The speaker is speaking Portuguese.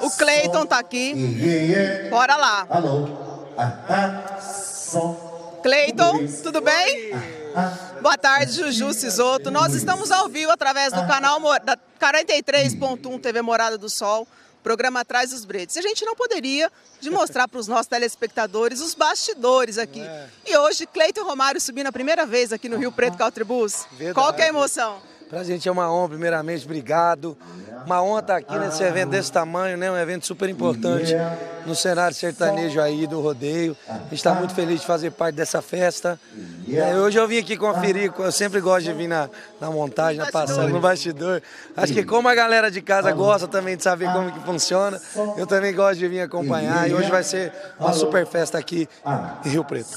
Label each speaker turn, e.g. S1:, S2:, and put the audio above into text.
S1: O Cleiton tá aqui. Bora lá.
S2: Alô. Ahá. Som.
S1: Cleiton, tudo bem? Boa tarde, Juju Cisoto. Nós estamos ao vivo através do canal da 43.1 TV Morada do Sol, programa Atrás dos Bretes. E a gente não poderia de mostrar para os nossos telespectadores os bastidores aqui. E hoje, Cleiton Romário subindo a primeira vez aqui no Rio Preto Country Bus.
S3: Verdade.
S1: Qual que é a emoção?
S3: Pra gente é uma honra, primeiramente, obrigado. Uma honra estar aqui nesse evento desse tamanho, né? Um evento super importante no cenário sertanejo aí do rodeio. A gente está muito feliz de fazer parte dessa festa. É, hoje eu vim aqui conferir, eu sempre gosto de vir na, na montagem, na passagem, no bastidor. Acho que como a galera de casa gosta também de saber como que funciona, eu também gosto de vir acompanhar. E hoje vai ser uma super festa aqui em Rio Preto.